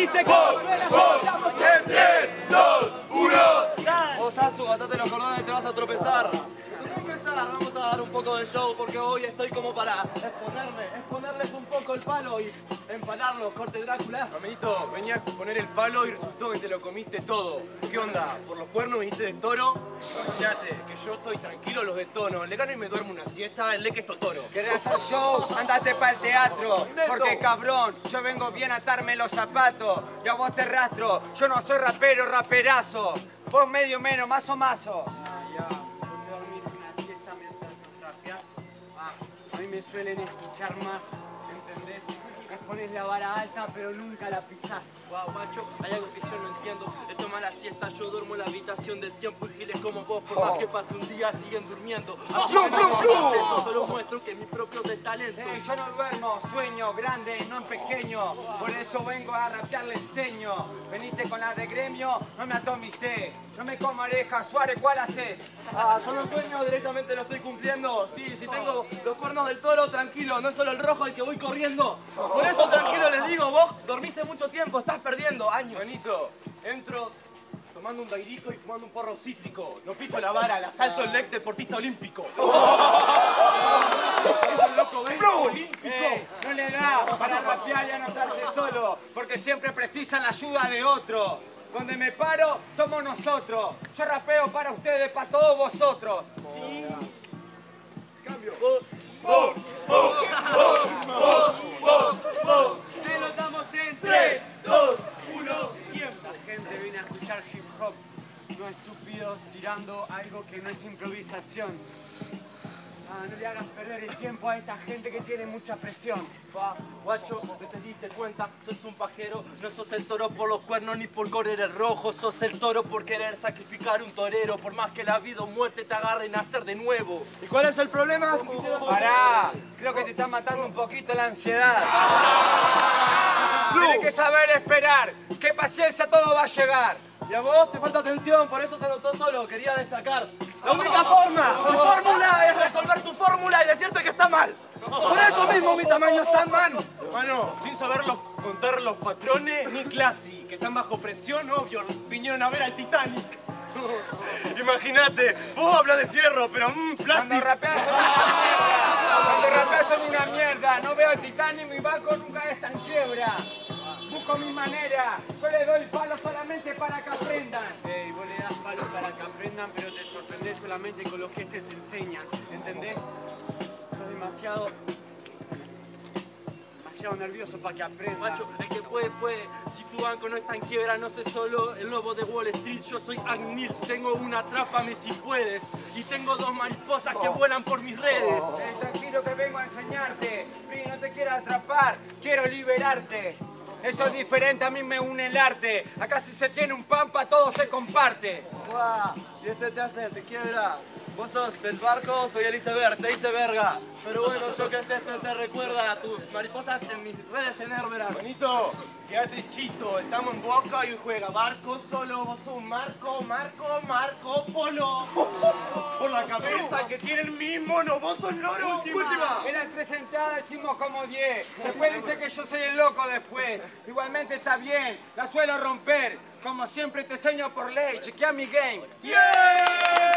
dice que... En 3, 2, 1. Vos, Azu, atate los cordones, te vas a tropezar. Vamos a dar un poco de show porque hoy estoy como para exponerme, palo y empalarlos, corte Drácula. Amiguito, venías a poner el palo y resultó que te lo comiste todo. ¿Qué onda? ¿Por los cuernos viniste de toro? Fíjate, que yo estoy tranquilo los de tono. Le gano y me duermo una siesta, el leque es toro. ¿Querés hacer show? Andate para el teatro. Porque cabrón, yo vengo bien a atarme los zapatos. Y a vos te rastro. Yo no soy rapero, raperazo. Vos medio menos, mazo. Ya, porque dormís una siesta mientras nos rapeás. Ah, a mí me suelen escuchar más, ¿entendés? Me pones la vara alta, pero nunca la pisás. Guau, macho, hay algo que yo no entiendo. Es tomar la siesta, yo duermo en la habitación del tiempo y giles como vos, por más que pase un día, siguen durmiendo. Así que no contesto, solo muestro que mi propio de talento. Eh, yo no duermo, sueño grande, no en pequeño. Por eso vengo a rapear, le enseño. Veniste con la de gremio, no me atomicé. No me como oreja, Suárez, ¿cuál haces? Ah, yo no sueño, directamente lo estoy cumpliendo. Sí, si tengo los cuernos del toro, tranquilo, no es solo el rojo el que voy corriendo. Por eso tranquilo les digo, vos dormiste mucho tiempo, estás perdiendo años. Benito, entro tomando un dairico y fumando un porro cítrico. No piso la vara, la salto el leg deportista olímpico. Loco, ¿ves? Olímpico. Eh, no le da para rapear y anotarse solo, porque siempre precisan la ayuda de otro. Donde me paro, somos nosotros. Yo rapeo para ustedes, para todos vosotros. ¡Se lo damos en 3, 2, 1, tiempo! La gente viene a escuchar hip hop, no estúpidos tirando algo que no es improvisación. Ah, no le hagas perder el tiempo a esta gente que tiene mucha presión. Pa, guacho, ¿no te diste cuenta? Sos un pajero, no sos el toro por los cuernos ni por correr el rojo, sos el toro por querer sacrificar un torero, por más que la vida o muerte te agarre y nacer de nuevo. ¿Y cuál es el problema? Pará, creo que te está matando un poquito la ansiedad. Tienes que saber esperar. Qué paciencia todo va a llegar. Y a vos te falta atención, por eso se anotó solo, quería destacar. La única forma, tu fórmula, es resolver tu fórmula y decirte que está mal. Por eso mismo mi tamaño es tan mal. Hermano, sin saberlos contar los patrones ni clase, que están bajo presión, obvio, vinieron a ver al Titanic. Imagínate, vos hablas de fierro, pero mmm, Cuando plástico. rapeas son una mierda. Cuando rapeas son una mierda. No veo el Titanic, mi barco nunca está en quiebra. Busco mi manera. Yo le doy palo solamente para que aprendan. Ey, vos le das palo para que aprendan, pero te sorprendés solamente con lo que te enseñan. ¿Entendés? Sos demasiado. demasiado nervioso para que aprendan. Macho, el que puede, puede. Si tu banco no está en quiebra, no sé solo el lobo de Wall Street. Yo soy Agnil, tengo una trápame si puedes. Y tengo dos mariposas que vuelan por mis redes. Eh, tranquilo que vengo a enseñarte. Pri, no te quiero atrapar, quiero liberarte. Eso es diferente, a mí me une el arte. Acá si se tiene un pampa, todo se comparte. Guau, y este te hace, te quiebra. Vos sos el barco, soy el iceberg, te hice verga. Pero bueno, yo qué sé, esto te recuerda a tus mariposas en mis redes en Herbera. Benito, quédate chito, estamos en Boca y juega Barco solo, vos sos un Marco, Marco, Marco Polo. Por la cabeza que tiene el mismo, no, vos sos loro. Última. En la presentada decimos como 10. Después dice que yo soy el loco después. Igualmente está bien, la suelo romper. Como siempre te enseño por ley, chequea mi game. ¡Yeah!